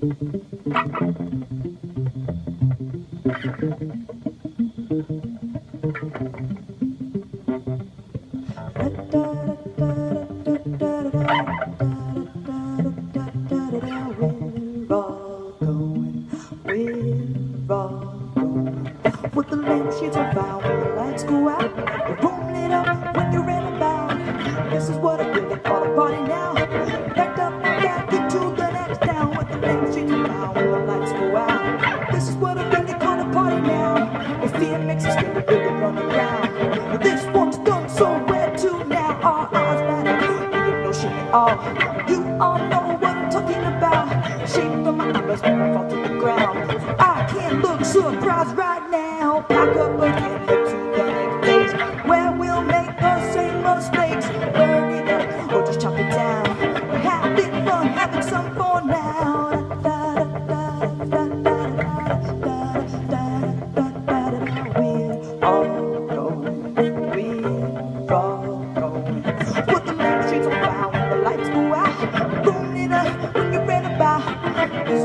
With the lights you devour, the lights go out. fear makes us stupid on the ground. This one's done so where to now? Our eyes matter, you know shit at all. You all know what I'm talking about. Shape from my eyebrows when I fall to the ground. I can't look surprised right now. Pack up again, head to the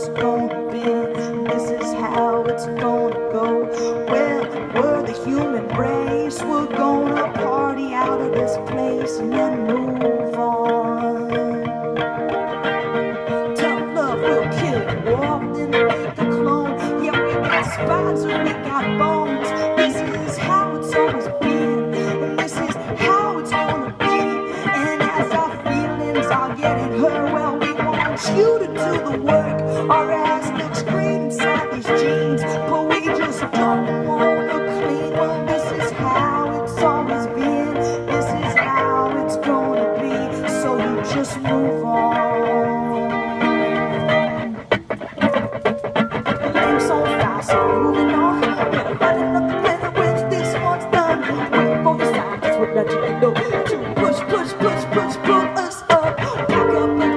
it's gonna be, this is how it's gonna go. Well, we're the human race, we're gonna party out of this place and then move on. Tough love will kill you, walked in a clone. Yeah, we got spines and we got bones. Our ass looks great inside these jeans, but we just don't wanna clean. Well, this is how it's always been. This is how it's gonna be. So you just move on. Things so fast, so moving on. Better find another planet when this one's done. Wait for the sign, that's what let you know. To push, push, push, push, pull us up. Pack up